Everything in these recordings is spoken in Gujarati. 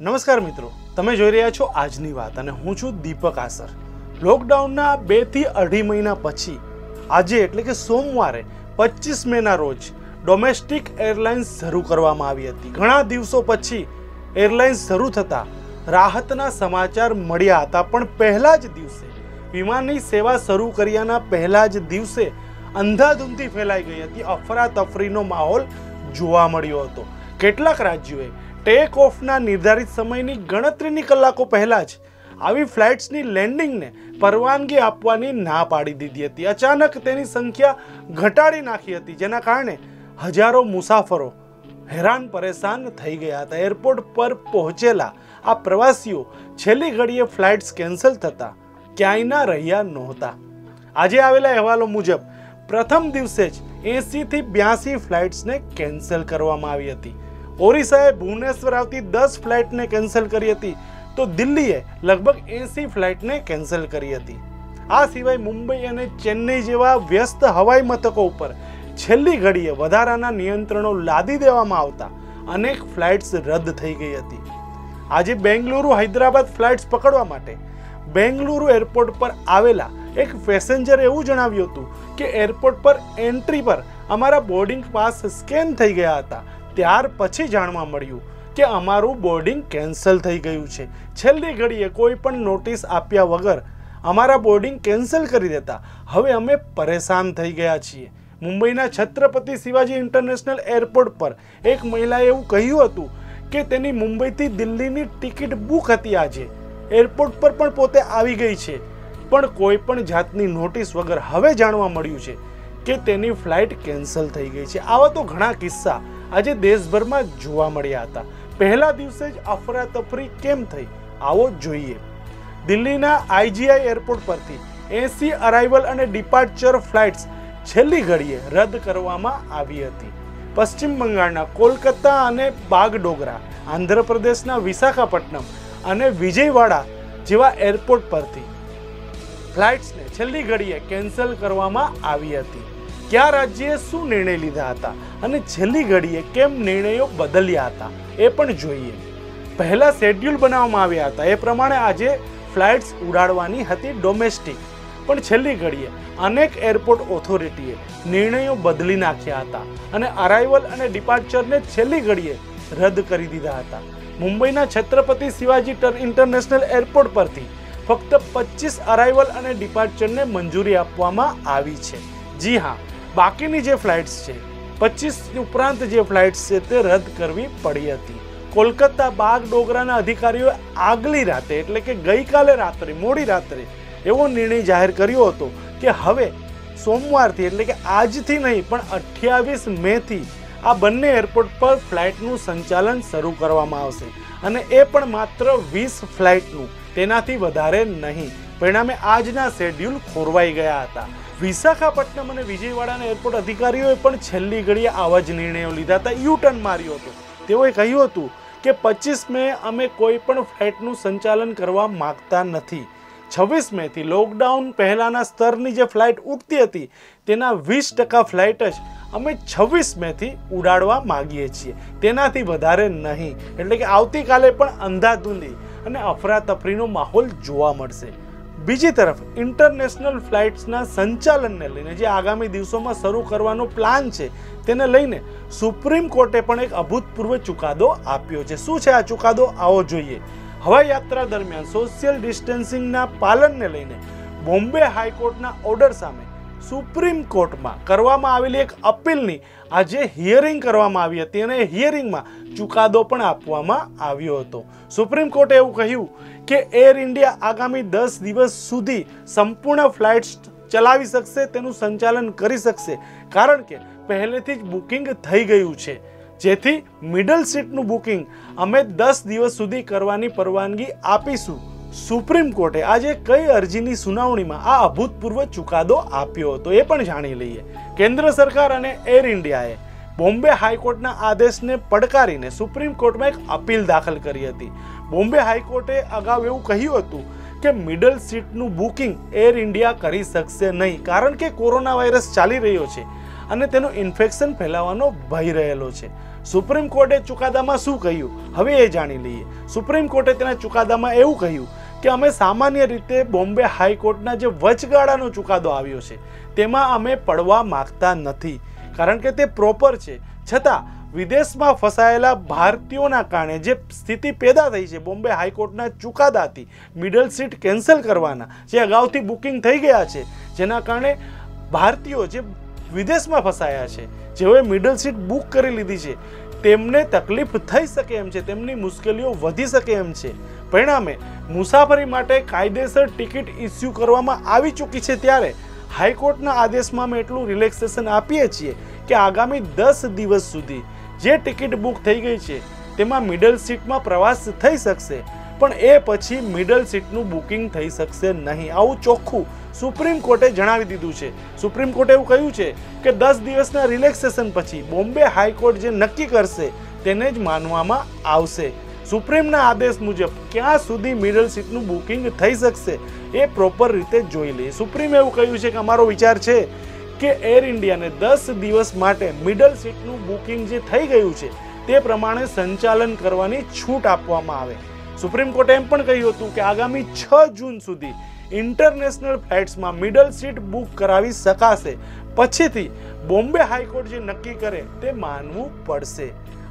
નમસ્કાર મિત્રો, તમે જોઈ રહ્યા છો આજની વાત અને હું છું દીપક આસર. લોકડાઉનના બેથી અઢી મહિના પછી, આજે એટલે કે સોમવારે પચીસ મેના રોજ ડોમેસ્ટિક એરલાઇન્સ શરૂ કરવામાં આવી હતી. ઘણા દિવસો પછી એરલાઇન્સ શરૂ થતાં, રાહતના સમાચાર મળ્યા હતા, પણ પહેલા જ દિવસે, વિમાનની સેવા શરૂ કર્યાના પહેલા જ દિવસે, અંધાધૂંધી ફેલાઈ ગઈ હતી, અફરાતફરીનો માહોલ જોવા મળ્યો હતો. કેટલાક રાજ્યોએ ટેક ઓફના નિર્ધારિત સમયની ગણતરીની કલાકો પહેલાં જ આવી ફ્લાઇટ્સની લેન્ડિંગને પરવાનગી આપવાની ના પાડી દીધી હતી. અચાનક તેની સંખ્યા ઘટાડી નાખી હતી, જેના કારણે હજારો મુસાફરો હેરાન પરેશાન થઈ ગયા હતા. એરપોર્ટ પર પહોંચેલા આ પ્રવાસીઓ છેલ્લી ઘડીએ ફ્લાઇટ્સ કેન્સલ થતા ક્યાંયના રહ્યા નહોતા. આજે આવેલા અહેવાલો મુજબ, પ્રથમ દિવસે જ એંસીથી બ્યાસી ફ્લાઇટ્સને કેન્સલ કરવામાં આવી હતી. ઓરિસ્સાએ ભુવનેશ્વર આવતી દસ ફ્લાઇટને કેન્સલ કરી હતી. તો દિલ્હીએ લગભગ એંસી ફ્લાઇટને કેન્સલ કરી હતી. આ સિવાય મુંબઈ અને ચેન્નઈ જેવા વ્યસ્ત હવાઈ મથકો ઉપર છેલ્લી ઘડીએ વધારાના નિયંત્રણો લાદી દેવામાં આવતા અનેક ફ્લાઇટ્સ રદ થઈ ગઈ હતી. આજે બેંગલુરુ હૈદરાબાદ ફ્લાઇટ્સ પકડવા માટે બેંગલુરુ એરપોર્ટ પર આવેલા એક પેસેન્જર એવું જણાવ્યું હતું કે એરપોર્ટ પર એન્ટ્રી પર અમારા બોર્ડિંગ પાસ સ્કેન થઈ ગયા હતા. ત્યાર પછી જાણવા મળ્યું કે અમારું બોર્ડિંગ કેન્સલ થઈ ગયું છે. છેલ્લી ઘડીએ કોઈ પણ નોટિસ આપ્યા વગર અમારા બોર્ડિંગ કેન્સલ કરી દેતા. હવે અમે પરેશાન થઈ ગયા છીએ. મુંબઈના છત્રપતિ શિવાજી ઇન્ટરનેશનલ એરપોર્ટ પર એક મહિલાએ એવું કહ્યું હતું કે તેની મુંબઈથી દિલ્હીની ટિકિટ બુક હતી આજે. એરપોર્ટ પર પણ પોતે આવી ગઈ છે. પણ કોઈ પણ જાતની નોટિસ વગર હવે જાણવા મળ્યું છે કે તેની ફ્લાઇટ કેન્સલ થઈ ગઈ છે. આવા તો ઘણા કિસ્સા. આજે દેશભરમાં જોવા મળ્યા હતા. પહેલા દિવસે જ અફરાતફરી કેમ થઈ? આવો જોઈએ. દિલ્હીના આઈજીઆઈ એરપોર્ટ પરથી એસી અરાઇવલ અને ડિપાર્ચર ફ્લાઇટ્સ છેલ્લી ઘડીએ રદ કરવામાં આવી હતી. પશ્ચિમ બંગાળના કોલકાતા અને બાગડોગરા, આંધ્રપ્રદેશના વિશાખાપટ્ટનમ અને વિજયવાડા જેવા એરપોર્ટ પરથી ફ્લાઇટ્સને છેલ્લી ઘડીએ કેન્સલ કરવામાં આવી હતી. કયા રાજ્યએ શું નિર્ણય લીધા હતા અને છેલ્લી ઘડીએ કેમ નિર્ણયો બદલ્યા હતા એ પણ જોઈએ. પહેલાં શેડ્યુલ બનાવવામાં આવ્યા હતા. એ પ્રમાણે આજે ફ્લાઇટ્સ ઉડાડવાની હતી ડોમેસ્ટિક. પણ છેલ્લી ઘડીએ અનેક એરપોર્ટ ઓથોરિટીએ નિર્ણયો બદલી નાખ્યા હતા અને અરાઇવલ અને ડિપાર્ચરને છેલ્લી ઘડીએ રદ કરી દીધા હતા. મુંબઈના છત્રપતિ શિવાજી ઇન્ટરનેશનલ એરપોર્ટ પરથી ફક્ત પચીસ અરાઇવલ અને ડિપાર્ચરને મંજૂરી આપવામાં આવી છે. જી હા બાકીની જે ફ્લાઇટ્સ છે પચીસ ઉપરાંત જે ફ્લાઇટ્સ છે તે રદ કરવી પડી હતી. કોલકાતા બાગ ડોગરાના અધિકારીઓએ આગલી રાતે, એટલે કે ગઈકાલે રાત્રે, મોડી રાત્રે એવો નિર્ણય જાહેર કર્યો હતો કે હવે સોમવારથી, એટલે કે આજથી નહીં, પણ અઠ્યાવીસ મેથી આ બંને એરપોર્ટ પર ફ્લાઇટનું સંચાલન શરૂ કરવામાં આવશે. અને એ પણ માત્ર વીસ ફ્લાઇટનું, તેનાથી વધારે નહીં. પરિણામે આજના શેડ્યુલ ખોરવાઈ ગયા હતા. વિશાખાપટ્ટનમ અને વિજયવાડાના એરપોર્ટ અધિકારીઓએ પણ છેલ્લી ઘડીએ આવા જ નિર્ણયો લીધા હતા. યુ ટર્ન માર્યો હતો. તેઓએ કહ્યું હતું કે પચીસ મે અમે કોઈ પણ ફ્લાઇટનું સંચાલન કરવા માગતા નથી. છવ્વીસ મેથી લોકડાઉન પહેલાંના સ્તરની જે ફ્લાઇટ ઉડતી હતી, તેના વીસ ટકા ફ્લાઇટ જ અમે છવ્વીસ મેથી ઉડાડવા માગીએ છીએ. તેનાથી વધારે નહીં. એટલે કે આવતીકાલે પણ અંધાધૂંધી અને અફરાતફરીનો માહોલ જોવા મળશે. બીજી તરફ ઇન્ટરનેશનલ ફ્લાઇટ્સના સંચાલનને લઈને જે આગામી દિવસોમાં શરૂ કરવાનો પ્લાન છે, તેને લઈને સુપ્રીમ કોર્ટે પણ એક અભૂતપૂર્વ ચુકાદો આપ્યો છે. શું છે આ ચુકાદો? આવો જોઈએ. હવાઈ યાત્રા દરમિયાન સોશિયલ ડિસ્ટન્સિંગના પાલનને લઈને બોમ્બે હાઈકોર્ટના ઓર્ડર સામે સુપ્રીમ કોર્ટમાં કરવામાં આવેલી એક અપીલની આજે હિયરિંગ કરવામાં આવી હતી અને હિયરિંગમાં ચુકાદો પણ આપવામાં આવ્યો હતો. સુપ્રીમ કોર્ટે એવું કહ્યું કે એર ઇન્ડિયા આગામી દસ દિવસ સુધી સંપૂર્ણ ફ્લાઇટ્સ ચલાવી શકશે, તેનું સંચાલન કરી શકશે, કારણ કે પહેલેથી જ બુકિંગ થઈ ગયું છે. જેથી મિડલ સીટનું બુકિંગ અમે દસ દિવસ સુધી કરવાની પરવાનગી આપીશું. સુપ્રીમ કોર્ટે આજે કઈ અરજીની સુનાવણીમાં આ અભૂતપૂર્વ ચુકાદો આપ્યો હતો એ પણ જાણી લઈએ. કેન્દ્ર સરકાર અને એર ઇન્ડિયાએ બોમ્બે હાઈકોર્ટના આદેશને પડકારીને સુપ્રીમ કોર્ટમાં એક અપીલ દાખલ કરી હતી. બોમ્બે હાઈકોર્ટે અગાઉ એવું કહ્યું હતું કે મિડલ સીટનું બુકિંગ એર ઇન્ડિયા કરી શકશે નહીં, કારણ કે કોરોના વાયરસ ચાલી રહ્યો છે અને તેનું ઇન્ફેક્શન ફેલાવાનો ભય રહેલો છે. સુપ્રીમ કોર્ટે ચુકાદામાં શું કહ્યું? હવે એ જાણી લઈએ. સુપ્રીમ કોર્ટે તેના ચુકાદામાં એવું કહ્યું કે અમે સામાન્ય રીતે બોમ્બે હાઈકોર્ટના જે વચગાળાનો ચુકાદો આવ્યો છે, તેમાં અમે પડવા માગતા નથી. કારણ કે તે પ્રોપર છે. છતાં, વિદેશમાં ફસાયેલા ભારતીયોના કારણે જે સ્થિતિ પેદા થઈ છે, બોમ્બે હાઈકોર્ટના ચુકાદાથી મિડલ સીટ કેન્સલ કરવાના, જે અગાઉથી બુકિંગ થઈ ગયા છે, જેના કારણે ભારતીયો જે વિદેશમાં ફસાયા છે જેઓએ મિડલ સીટ બુક કરી લીધી છે, તેમને તકલીફ થઈ શકે એમ છે, તેમની મુશ્કેલીઓ વધી શકે એમ છે. પરિણામે મુસાફરી માટે કાયદેસર ટિકિટ ઇસ્યુ કરવામાં આવી ચૂકી છે ત્યારે હાઈકોર્ટના આદેશમાં અમે એટલું રિલેક્સેશન આપીએ છીએ કે આગામી દસ દિવસ સુધી જે ટિકિટ બુક થઈ ગઈ છે, તેમાં મિડલ સીટમાં પ્રવાસ થઈ શકશે, પણ એ પછી મિડલ સીટનું બુકિંગ થઈ શકશે નહીં. આવું ચોખ્ખું સુપ્રીમ કોર્ટે જણાવી દીધું છે. સુપ્રીમ કોર્ટે એવું કહ્યું છે કે દસ દિવસના રિલેક્સેશન પછી બોમ્બે હાઈકોર્ટ જે નક્કી કરશે તેને જ માનવામાં આવશે. સુપ્રીમના આદેશ મુજબ ક્યાં સુધી મિડલ સીટનું બુકિંગ થઈ શકશે એ પ્રોપર રીતે જોઈ લઈએ. સુપ્રીમે એવું કહ્યું છે કે અમારો વિચાર છે કે એર ઇન્ડિયાને દસ દિવસ માટે મિડલ સીટનું બુકિંગ જે થઈ ગયું છે તે પ્રમાણે સંચાલન કરવાની છૂટ આપવામાં આવે. સુપ્રીમ કોર્ટે એમ પણ કહ્યું હતું કે આગામી છ જૂન સુધી ઇન્ટરનેશનલ ફ્લાઇટ્સમાં મિડલ સીટ બુક કરાવી શકાશે. પછીથી બોમ્બે હાઈકોર્ટ જે નક્કી કરે તે માનવું પડશે.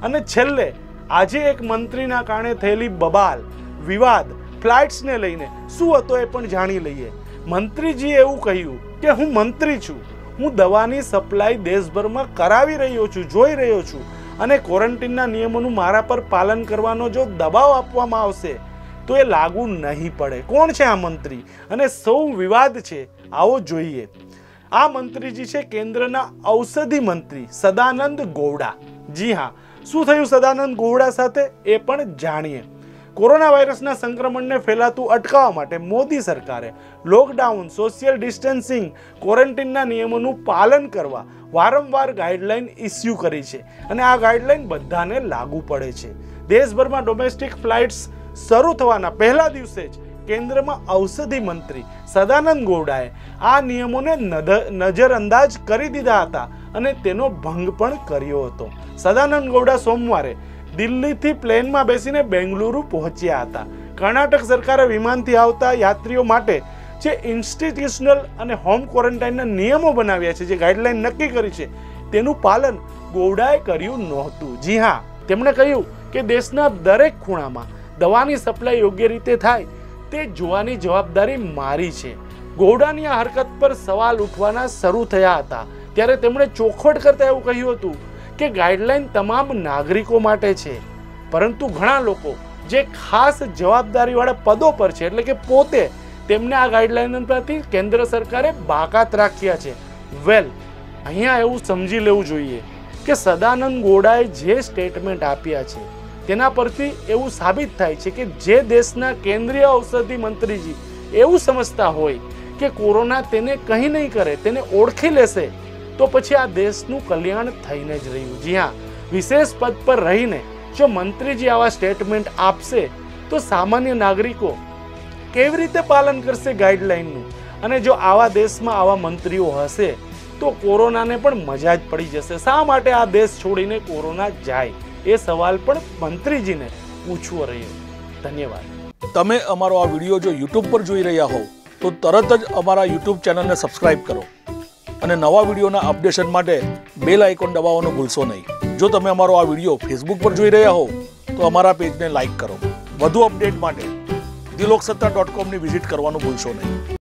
અને છેલ્લે, આજે એક મંત્રીના કારણે થયેલી બબાલ, વિવાદ, ફ્લાઇટ્સને લઈને શું હતો એ પણ જાણી લઈએ. મંત્રીજીએ એવું કહ્યું કે, હું મંત્રી છું. હું દવાની સપ્લાય દેશભરમાં કરાવી રહ્યો છું, જોઈ રહ્યો છું. અને ક્વોરન્ટીનના નિયમોનું મારા પર પાલન કરવાનો જો દબાવ આપવામાં આવશે તો એ લાગુ નહીં પડે. કોણ છે આ મંત્રી? અને સૌ વિવાદ છે. આવો જોઈએ. આ મંત્રીજી છે કેન્દ્રના ઔષધિ મંત્રી સદાનંદ ગોવડા. જી હા, શું થયું સદાનંદ ગોવડા સાથે? એ પણ જાણીએ. કોરોના વાયરસના સંક્રમણને ફેલાતું અટકાવવા માટે મોદી સરકારે લોકડાઉન, સોશિયલ ડિસ્ટન્સિંગ, ક્વોરન્ટીનના નિયમોનું પાલન કરવા વારંવાર ગાઈડલાઈન ઇસ્યુ કરી છે. અને આ ગાઈડલાઈન બધાને લાગુ પડે છે. દેશભરમાં ડોમેસ્ટિક ફ્લાઇટ્સ શરૂ થવાના પહેલા દિવસે જ કેન્દ્રમાં ઔષધિ મંત્રી સદાનંદ ગૌડાએ આ નિયમોને નજરઅંદાજ કરી દીધા હતા અને તેનો ભંગ પણ કર્યો હતો. સદાનંદ ગૌડા સોમવારે દિલ્હીથી પ્લેનમાં બેસીને બેંગલુરુ પહોંચ્યા હતા. કર્ણાટક સરકારે વિમાનથી આવતા યાત્રીઓ માટે જે ઇન્સ્ટિટ્યુશનલ અને હોમ ક્વોરન્ટાઇનના નિયમો બનાવ્યા છે, જે ગાઈડલાઈન નક્કી કરી છે, તેનું પાલન ગૌડાએ કર્યું નહોતું. જી હા, તેમણે કહ્યું કે દેશના દરેક ખૂણામાં દવાની સપ્લાય યોગ્ય રીતે થાય તે જોવાની જવાબદારી મારી છે. ગોવડાની આ હરકત પર સવાલ ઉઠવાના શરૂ થયા હતા. ત્યારે તેમણે ચોખવટ કરતા એવું કહ્યું હતું કે ગાઈડલાઈન તમામ નાગરિકો માટે છે. પરંતુ ઘણા લોકો જે ખાસ જવાબદારીવાળા પદો પર છે, એટલે કે પોતે તેમને આ ગાઈડલાઈન પરથી કેન્દ્ર સરકારે બાકાત રાખ્યા છે. વેલ, અહીંયા એવું સમજી લેવું જોઈએ કે સદાનંદ ગોડાએ જે સ્ટેટમેન્ટ આપ્યા છે તેના પરથી એવું સાબિત થાય છે કે જે દેશના કેન્દ્રીય ઔષધિ મંત્રીજી એવું સમજતા હોય કે કોરોના તેને કંઈ નહીં કરે, તેને ઓળખી લેશે, તો પછી આ દેશનું કલ્યાણ થઈને જ રહ્યું. જી હા, વિશેષ પદ પર રહીને જો મંત્રીજી આવા સ્ટેટમેન્ટ આપશે, તો સામાન્ય નાગરિકો કેવી રીતે પાલન કરશે ગાઈડલાઈનનું? અને જો આવા દેશમાં આવા મંત્રીઓ હશે, તો કોરોનાને પણ મજા જ પડી જશે. શા માટે આ દેશ છોડીને કોરોના જાય? એ સવાલ પણ મંત્રીજીને પૂછવો રહ્યો. ધન્યવાદ. તમે અમારો આ વીડિયો જો યુટ્યુબ પર જોઈ રહ્યા હોવ, તો તરત જ અમારા યુટ્યુબ ચેનલને સબસ્ક્રાઇબ કરો અને નવા વિડીયોના અપડેશન માટે બેલ આઇકોન દબાવવાનું ભૂલશો નહીં. જો તમે અમારો આ વીડિયો ફેસબુક પર જોઈ રહ્યા હોવ, તો અમારા પેજને લાઇક કરો. વધુ અપડેટ માટે દિલોકસત્તા ડોટ કોમની વિઝિટ કરવાનું ભૂલશો નહીં.